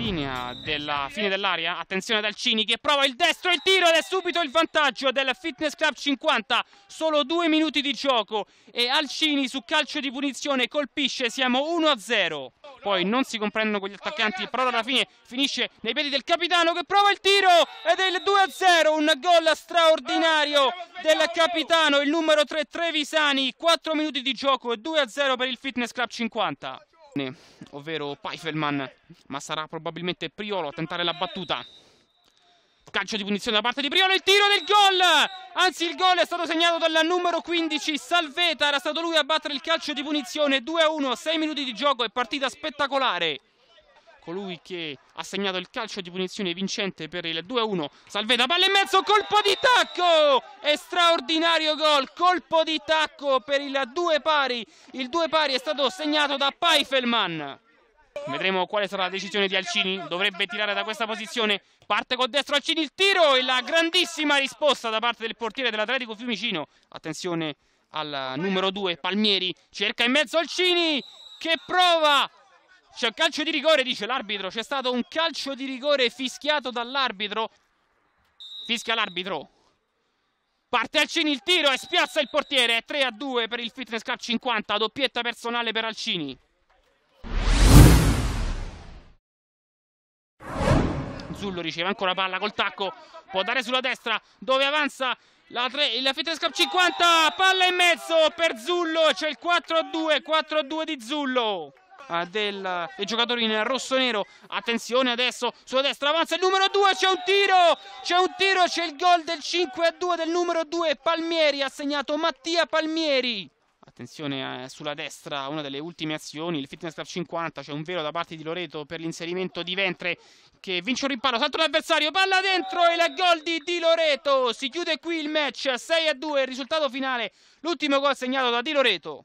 linea della fine dell'aria, attenzione dal Cini che prova il destro, il tiro ed è subito il vantaggio del Fitness Club 50, solo due minuti di gioco e Alcini su calcio di punizione colpisce, siamo 1-0. Poi non si comprendono con gli attaccanti, però alla fine finisce nei piedi del capitano che prova il tiro ed è il 2-0, un gol straordinario del capitano, il numero 3 Trevisani, 4 minuti di gioco e 2-0 per il Fitness Club 50 ovvero Pfeiffelman, ma sarà probabilmente Priolo a tentare la battuta. Calcio di punizione da parte di Priolo, il tiro del gol! Anzi, il gol è stato segnato dal numero 15, Salveta, era stato lui a battere il calcio di punizione, 2-1, 6 minuti di gioco e partita spettacolare colui che ha segnato il calcio di punizione vincente per il 2-1. Salveta, palla in mezzo, colpo di tacco! Straordinario gol, colpo di tacco per il 2 pari. Il 2 pari è stato segnato da Pfeiffelman. Vedremo quale sarà la decisione di Alcini. Dovrebbe tirare da questa posizione. Parte col destro Alcini il tiro e la grandissima risposta da parte del portiere dell'Atletico Fiumicino. Attenzione al numero 2 Palmieri. Cerca in mezzo Alcini che prova c'è un calcio di rigore, dice l'arbitro. C'è stato un calcio di rigore fischiato dall'arbitro. Fischia l'arbitro. Parte Alcini il tiro e spiazza il portiere. È 3 a 2 per il Fitness Club 50. Doppietta personale per Alcini. Zullo riceve ancora palla col tacco. Può dare sulla destra dove avanza la 3, il Fitness Club 50. Palla in mezzo per Zullo. C'è il 4 a 2. 4 a 2 di Zullo. Eh, del, dei giocatori in rosso-nero. Attenzione adesso sulla destra avanza il numero 2, c'è un tiro, c'è un tiro, c'è il gol del 5 a 2 del numero 2 Palmieri, ha segnato Mattia Palmieri. Attenzione eh, sulla destra, una delle ultime azioni, il Fitness Club 50, c'è un velo da parte di Loreto per l'inserimento di Ventre che vince un rimpallo, salto l'avversario, palla dentro e il gol di Di Loreto. Si chiude qui il match, 6 a 2, il risultato finale, l'ultimo gol segnato da Di Loreto.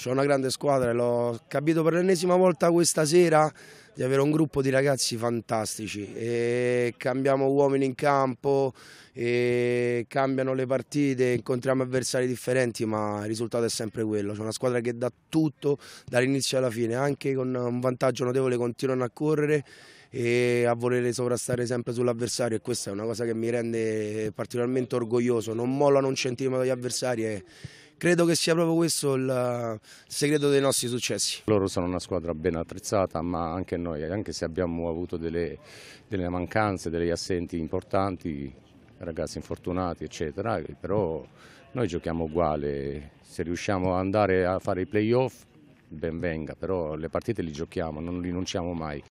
C'è una grande squadra e l'ho capito per l'ennesima volta questa sera di avere un gruppo di ragazzi fantastici. E cambiamo uomini in campo cambiano le partite, incontriamo avversari differenti ma il risultato è sempre quello, c'è una squadra che dà tutto dall'inizio alla fine, anche con un vantaggio notevole continuano a correre e a volere sovrastare sempre sull'avversario e questa è una cosa che mi rende particolarmente orgoglioso, non mollano un centimetro gli avversari e credo che sia proprio questo il segreto dei nostri successi. Loro sono una squadra ben attrezzata ma anche noi, anche se abbiamo avuto delle, delle mancanze, degli assenti importanti, ragazzi infortunati eccetera, però noi giochiamo uguale, se riusciamo ad andare a fare i playoff ben venga, però le partite li giochiamo, non rinunciamo mai.